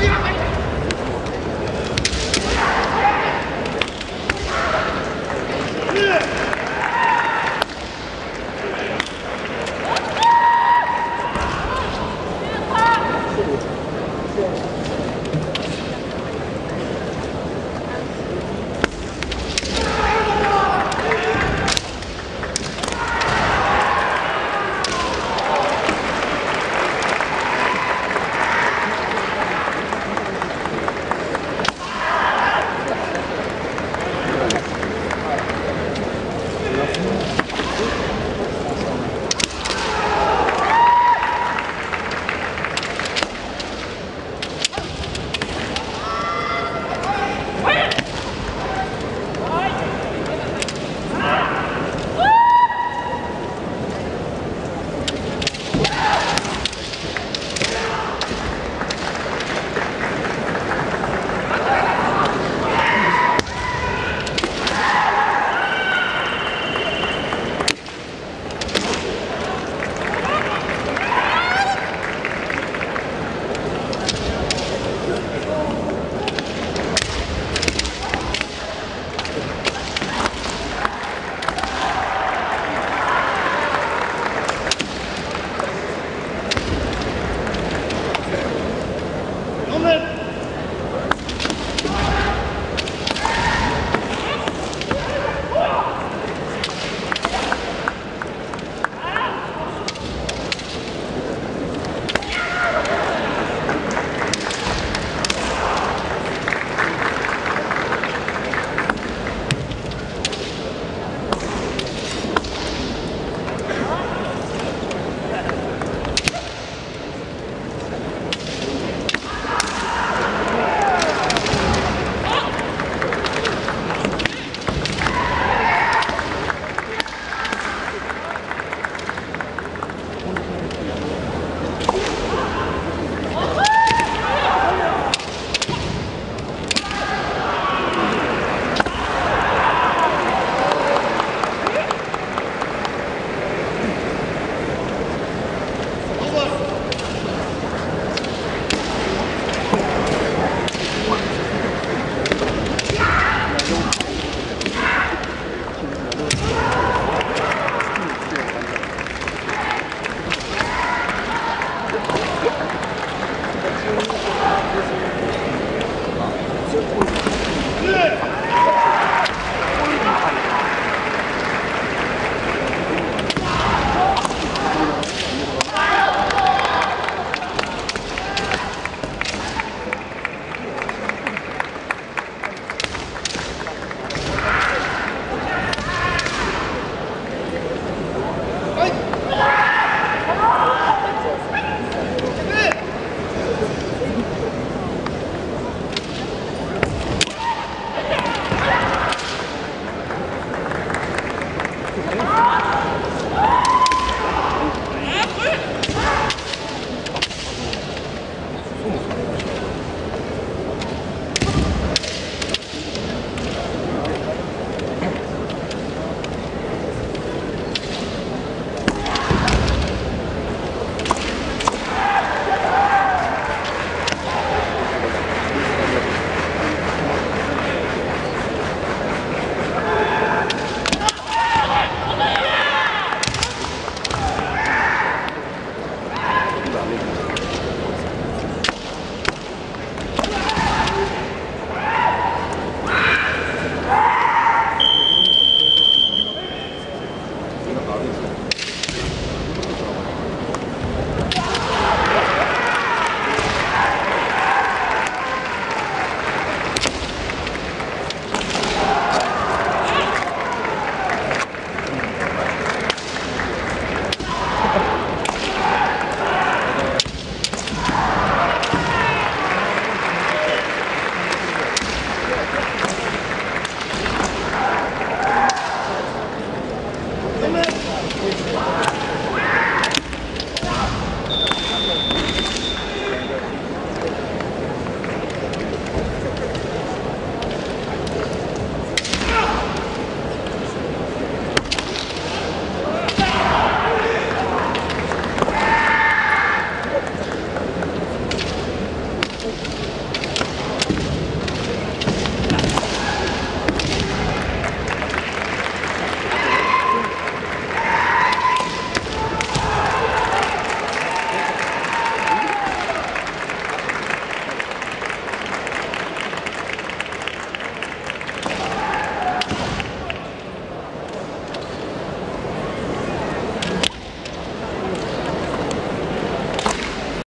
Colombia.